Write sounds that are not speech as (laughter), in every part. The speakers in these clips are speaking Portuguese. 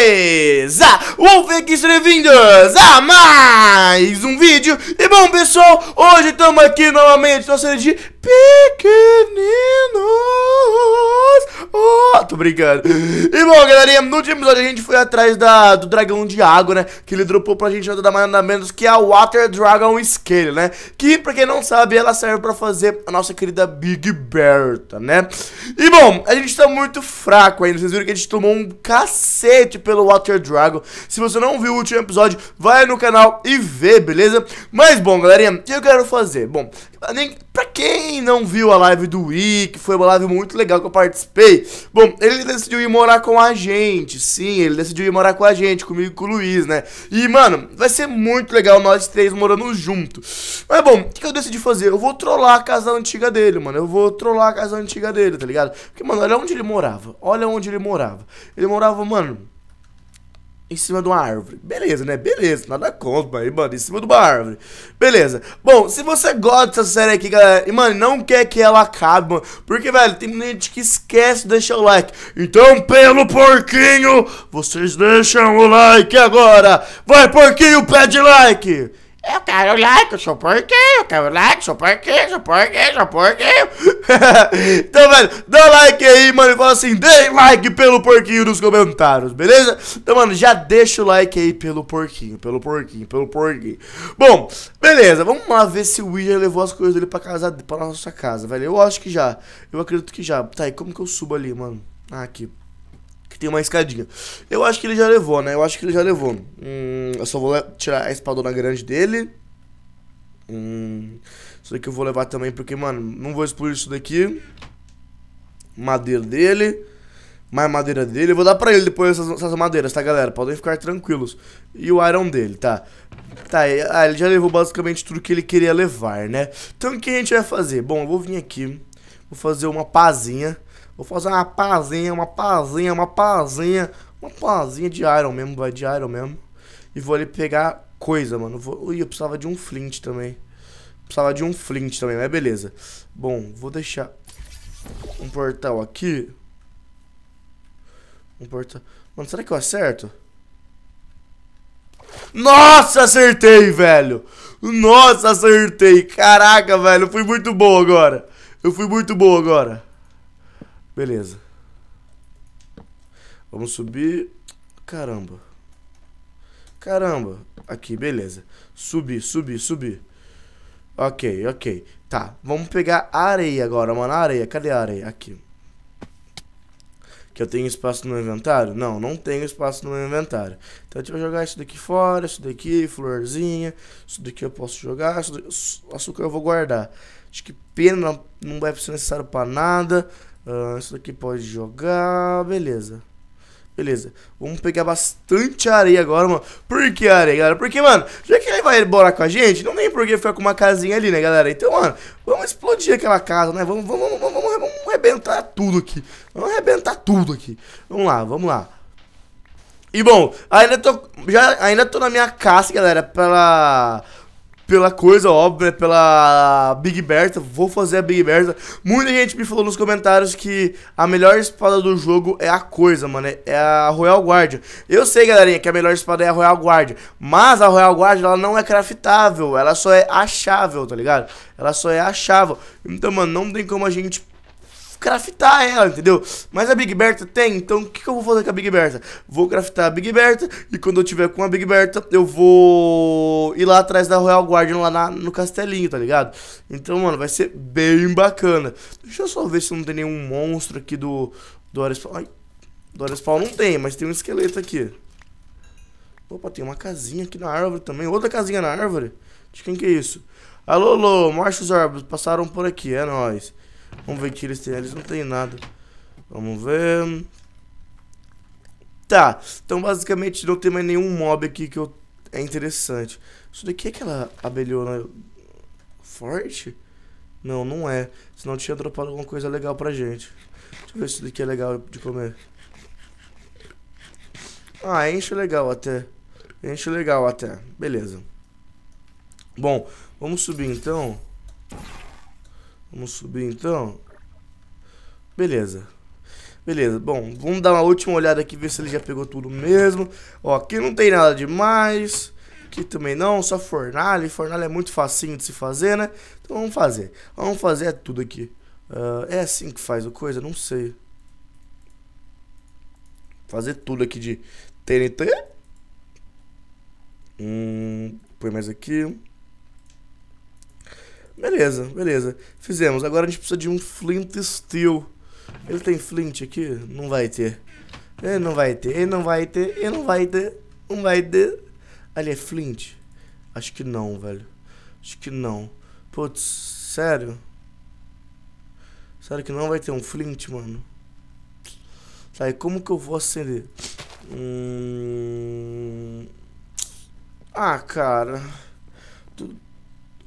Chile. Beleza? Wolf aqui, sejam bem-vindos a mais um vídeo E bom, pessoal, hoje estamos aqui novamente na série de pequeninos Oh, tô brincando E bom, galerinha, no último episódio a gente foi atrás da, do dragão de água, né? Que ele dropou pra gente nada mais nada menos que a Water Dragon Scale, né? Que, pra quem não sabe, ela serve pra fazer a nossa querida Big Bertha, né? E bom, a gente tá muito fraco ainda Vocês viram que a gente tomou um cacete pelo Water Dragon Se você não viu o último episódio, vai no canal e vê, beleza? Mas bom, galerinha, o que eu quero fazer? Bom, pra quem não viu a live do Wii, que foi uma live muito legal que eu participei Bom, ele decidiu ir morar com a gente, sim, ele decidiu ir morar com a gente, comigo e com o Luiz, né? E, mano, vai ser muito legal nós três morando junto Mas bom, o que eu decidi fazer? Eu vou trollar a casa antiga dele, mano Eu vou trollar a casa antiga dele, tá ligado? Porque, mano, olha onde ele morava Olha onde ele morava Ele morava, mano em cima de uma árvore. Beleza, né? Beleza, nada contra, mas, mano, em cima de uma árvore. Beleza. Bom, se você gosta dessa série aqui, galera, e, mano, não quer que ela acabe, mano, porque, velho, tem gente que esquece de deixar o like. Então, pelo porquinho, vocês deixam o like agora. Vai, porquinho, pede like. Eu quero like, eu sou porquinho, eu quero like, sou porquinho, sou porquinho, sou porquinho. (laughs) então, velho, dá like aí, mano, e fala assim, dê like pelo porquinho nos comentários, beleza? Então, mano, já deixa o like aí pelo porquinho, pelo porquinho, pelo porquinho. Bom, beleza, vamos lá ver se o William levou as coisas dele pra casa, pra nossa casa, velho. Eu acho que já, eu acredito que já. Tá, e como que eu subo ali, mano? Ah, aqui tem uma escadinha. Eu acho que ele já levou, né? Eu acho que ele já levou. Hum, eu só vou tirar a espadona grande dele. Hum, isso daqui eu vou levar também, porque, mano, não vou explodir isso daqui. Madeira dele. Mais madeira dele. Eu vou dar pra ele depois essas, essas madeiras, tá, galera? Podem ficar tranquilos. E o iron dele, tá? Tá, ah, ele já levou basicamente tudo que ele queria levar, né? Então, o que a gente vai fazer? Bom, eu vou vir aqui. Vou fazer uma pazinha. Vou fazer uma pazinha, uma pazinha, uma pazinha. Uma pazinha de iron mesmo, vai de iron mesmo. E vou ali pegar coisa, mano. Vou... Ui, eu precisava de um flint também. Precisava de um flint também, mas beleza. Bom, vou deixar um portal aqui. Um portal... Mano, será que eu acerto? Nossa, acertei, velho. Nossa, acertei. Caraca, velho, eu fui muito bom agora. Eu fui muito bom agora. Beleza. Vamos subir. Caramba. Caramba. Aqui, beleza. Subir, subir, subir. Ok, ok. Tá, vamos pegar areia agora, mano. Areia, cadê a areia? Aqui. Que eu tenho espaço no inventário? Não, não tenho espaço no inventário. Então a gente vai jogar isso daqui fora, isso daqui, florzinha. Isso daqui eu posso jogar. Daqui, açúcar eu vou guardar. Acho que pena não vai ser necessário pra nada. Uh, isso daqui pode jogar. Beleza. Beleza. Vamos pegar bastante areia agora, mano. Por que areia, galera? Porque, mano, já que ele vai embora com a gente, não tem por que ficar com uma casinha ali, né, galera? Então, mano, vamos explodir aquela casa, né? Vamos, vamos, vamos, vamos, vamos arrebentar tudo aqui. Vamos arrebentar tudo aqui. Vamos lá, vamos lá. E bom, ainda tô, já, ainda tô na minha casa, galera, pela pela coisa óbvia, pela Big Bertha, vou fazer a Big Bertha. Muita gente me falou nos comentários que a melhor espada do jogo é a coisa, mano, é a Royal Guardian. Eu sei, galerinha, que a melhor espada é a Royal Guardian, mas a Royal Guardian ela não é craftável, ela só é achável, tá ligado? Ela só é achável. Então, mano, não tem como a gente craftar ela, entendeu? Mas a Big Bertha tem, então o que, que, eu vou fazer com a Big Bertha? Vou craftar a Big Bertha e quando eu tiver com a Big Bertha, eu vou ir lá atrás da Royal Guardian lá na, no castelinho, tá ligado? Então, mano, vai ser bem bacana. Deixa eu só ver se não tem nenhum monstro aqui do, do Arespawn. Ai, do Arespawn não tem, mas tem um esqueleto aqui. Opa, tem uma casinha aqui na árvore também. Outra casinha na árvore. De quem que é isso? Alô, alô, Marchos Orbos, passaram por aqui, é nóis. Vamos ver que eles têm. Eles não tem nada. Vamos ver. Tá. Então, basicamente, não tem mais nenhum mob aqui que eu... é interessante. Isso daqui é aquela abelhona forte? Não, não é. Senão tinha dropado alguma coisa legal pra gente. Deixa eu ver se isso daqui é legal de comer. Ah, enche legal até. Enche legal até. Beleza. Bom, vamos subir então. Vamos subir então. Beleza. Beleza, bom, vamos dar uma última olhada aqui, ver se ele já pegou tudo mesmo. Ó, aqui não tem nada demais. Aqui também não, só fornalha. Fornalha é muito facinho de se fazer, né? Então vamos fazer. Vamos fazer tudo aqui. Uh, é assim que faz a coisa? Não sei. Fazer tudo aqui de TNT. Hum, põe mais aqui. Beleza, beleza. Fizemos. Agora a gente precisa de um flint steel. Ele tem flint aqui? Não vai ter. Ele não vai ter, ele não vai ter, ele não vai ter, não vai ter. Ali é flint? Acho que não, velho. Acho que não. Putz, sério? Sério que não vai ter um flint, mano? Tá, e como que eu vou acender? Hum... Ah, cara...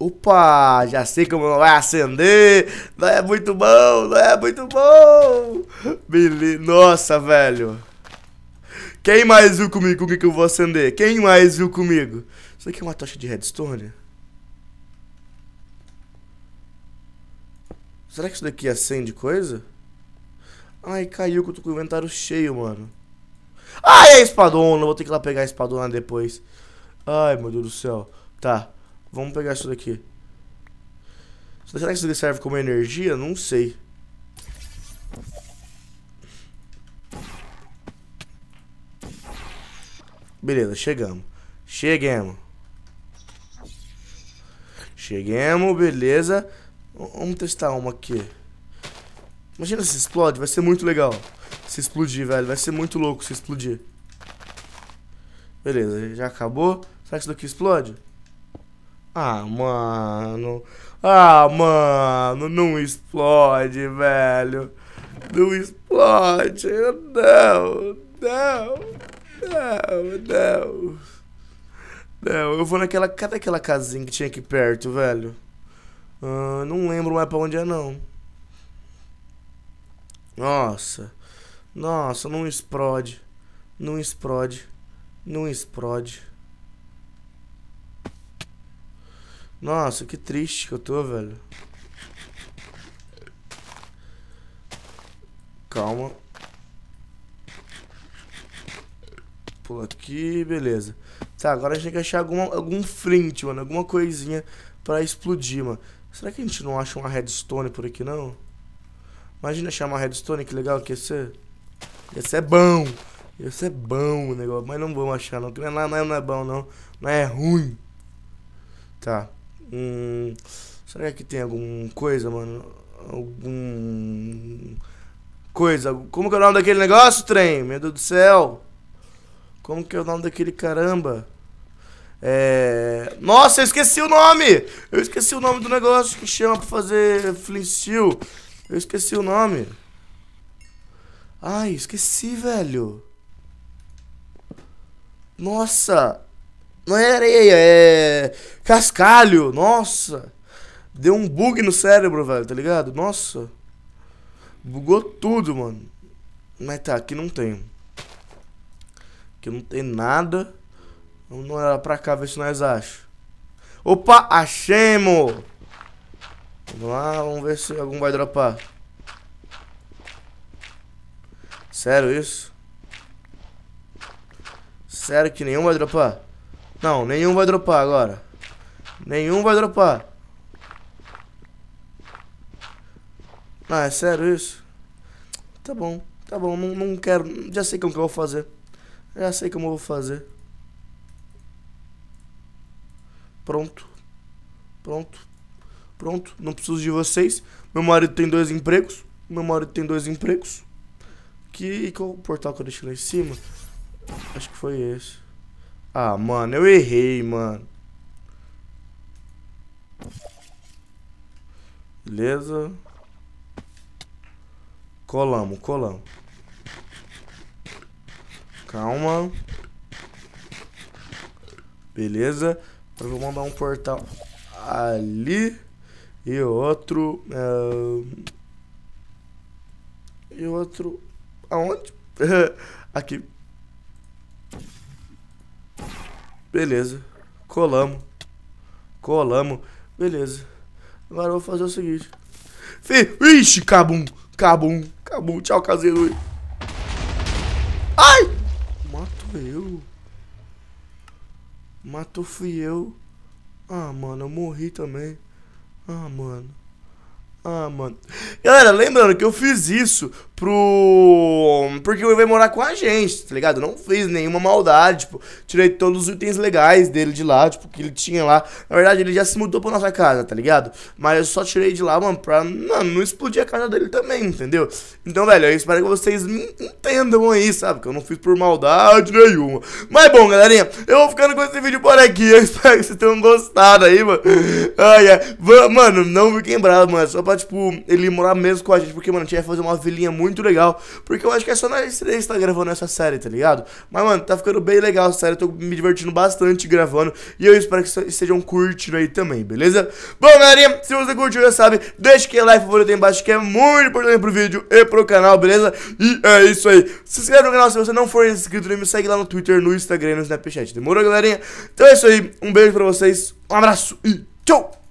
Opa, já sei como vai acender. Não é muito bom, não é muito bom. Beleza. Nossa, velho. Quem mais viu comigo o que, eu vou acender? Quem mais viu comigo? Isso aqui é uma tocha de redstone? Será que isso daqui acende coisa? Ai, caiu que eu tô com o inventário cheio, mano. Ai, a espadona. Vou ter que ir lá pegar a espadona depois. Ai, meu Deus do céu. Tá. Vamos pegar isso daqui. Será que isso daqui serve como energia? Não sei. Beleza, chegamos. Cheguemos. Cheguemos, beleza. Vamos testar uma aqui. Imagina se explode, vai ser muito legal. Se explodir, velho. Vai ser muito louco se explodir. Beleza, já acabou. Será que isso daqui explode? Ah, mano. Ah, mano, não explode, velho. Não explode. Não, não, não, não. Não, eu vou naquela. Cadê aquela casinha que tinha aqui perto, velho? Ah, não lembro mais pra onde é, não. Nossa. Nossa, não explode. Não explode. Não explode. Nossa, que triste que eu tô, velho. Calma. Pula aqui, beleza. Tá, agora a gente tem que achar alguma, algum flint, mano. Alguma coisinha pra explodir, mano. Será que a gente não acha uma redstone por aqui, não? Imagina achar uma redstone, que legal que ia ser. Ia ser bom. Ia ser bom o negócio. Mas não vamos achar, não. Não é, não é, não é bom, não. Não é ruim. Tá. Hum, será que tem alguma coisa, mano? Algum. Coisa. Como que é o nome daquele negócio, trem? Meu Deus do céu. Como que é o nome daquele caramba? É. Nossa, eu esqueci o nome! Eu esqueci o nome do negócio que chama pra fazer Flint Steel. Eu esqueci o nome. Ai, esqueci, velho. Nossa! Não é areia, é cascalho. Nossa. Deu um bug no cérebro, velho, tá ligado? Nossa. Bugou tudo, mano. Mas tá, aqui não tem. Aqui não tem nada. Vamos olhar pra cá ver se nós achamos. Opa, achemos! Vamos lá, vamos ver se algum vai dropar. Sério isso? Sério que nenhum vai dropar? Não, nenhum vai dropar agora. Nenhum vai dropar. Ah, é sério isso? Tá bom, tá bom, não, não quero. Já sei como que eu vou fazer. Já sei como eu vou fazer. Pronto. Pronto. Pronto. Não preciso de vocês. Meu marido tem dois empregos. Meu marido tem dois empregos. Que, qual o portal que eu deixei lá em cima? Acho que foi esse. Ah, mano, eu errei, mano. Beleza. Colamos, colamos. Calma. Beleza. Eu vou mandar um portal ali. E outro. Uh... E outro. Aonde? (laughs) Aqui. Beleza. Colamos. Colamos. Beleza. Agora eu vou fazer o seguinte. Fi... Ixi, cabum. Cabum. acabou. Tchau, caseiro. Ai! Matou eu. Matou fui eu. Ah, mano, eu morri também. Ah, mano. Ah, mano. Galera, lembrando que eu fiz isso pro. Porque ele veio morar com a gente, tá ligado? Não fiz nenhuma maldade, tipo, tirei todos os itens legais dele de lá, tipo, que ele tinha lá. Na verdade, ele já se mudou pra nossa casa, tá ligado? Mas eu só tirei de lá, mano, pra não, explodir a casa dele também, entendeu? Então, velho, eu espero que vocês me entendam aí, sabe? Que eu não fiz por maldade nenhuma. Mas bom, galerinha, eu vou ficando com esse vídeo por aqui. Eu (laughs) espero que vocês tenham gostado aí, mano. Ai, ai. Mano, não fiquem bravos, mano. Só pra, tipo, ele morar mesmo com a gente, porque, mano, a gente ia fazer uma vilinha muito legal. Porque eu acho que é só nós três tá gravando essa série, tá ligado? Mas, mano, tá ficando bem legal essa série. Eu tô me divertindo bastante gravando. E eu espero que estejam curtindo aí também, beleza? Bom, galerinha, se você curtiu, já sabe, deixa aquele like favorito aí embaixo, que é muito importante pro vídeo e pro canal, beleza? E é isso aí. Se inscreve no canal se você não for inscrito, me segue lá no Twitter, no Instagram e no Snapchat. Demorou, galerinha? Então é isso aí. Um beijo pra vocês, um abraço e tchau!